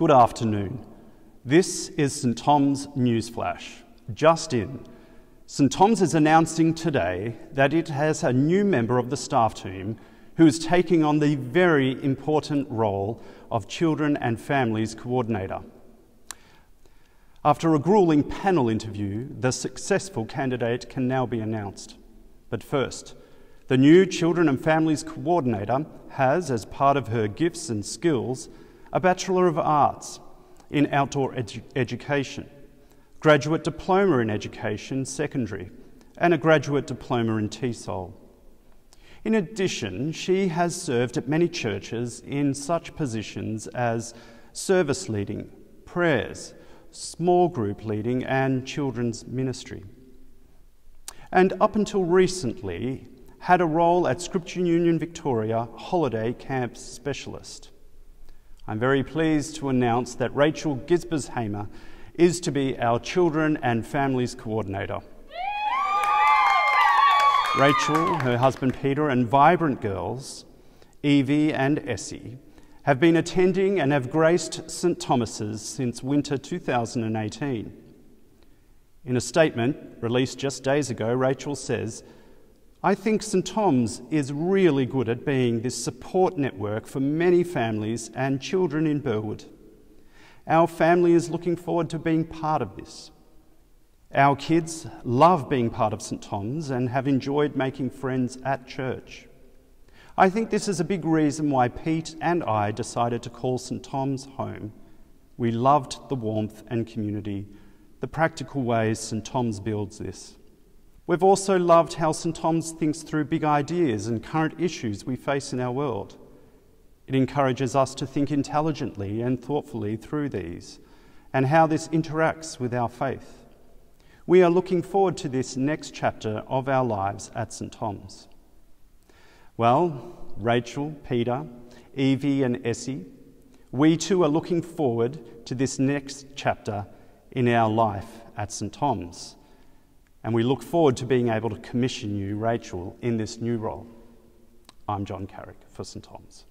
Good afternoon. This is St Thomas Newsflash. Just in, St Thomas is announcing today that it has a new member of the staff team who is taking on the very important role of Children and Families Coordinator. After a grueling panel interview, the successful candidate can now be announced. But first, the new Children and Families Coordinator has, as part of her gifts and skills, a Bachelor of Arts in Outdoor edu- Education, Graduate Diploma in Education Secondary, and a Graduate Diploma in TESOL. In addition, she has served at many churches in such positions as service leading, prayers, small group leading, and children's ministry. And up until recently, had a role at Scripture Union Victoria Holiday Camp Specialist. I'm very pleased to announce that Rachel Gisbershamer is to be our Children and Families Coordinator. Rachel, her husband Peter, and Vibrant Girls, Evie and Essie, have been attending and have graced St Thomas's since winter 2018. In a statement released just days ago, Rachel says, I think St Thomas is really good at being this support network for many families and children in Burwood. Our family is looking forward to being part of this. Our kids love being part of St Thomas and have enjoyed making friends at church. I think this is a big reason why Pete and I decided to call St Thomas home. We loved the warmth and community, the practical ways St Thomas builds this. We've also loved how St Thomas thinks through big ideas and current issues we face in our world. It encourages us to think intelligently and thoughtfully through these and how this interacts with our faith. We are looking forward to this next chapter of our lives at St Thomas. Well, Rachel, Peter, Evie, and Essie, we too are looking forward to this next chapter in our life at St Thomas. And we look forward to being able to commission you, Rachel, in this new role. I'm John Carrick for St Thomas.